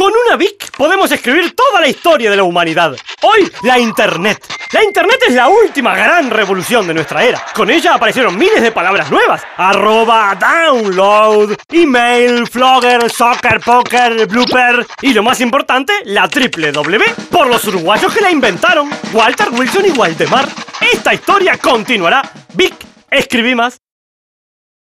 Con una Vic podemos escribir toda la historia de la humanidad. Hoy, la Internet. La Internet es la última gran revolución de nuestra era. Con ella aparecieron miles de palabras nuevas. Arroba, download, email, flogger, soccer, poker, blooper y lo más importante, la triple W. Por los uruguayos que la inventaron, Walter Wilson y Waldemar. Esta historia continuará. Vic, escribí más.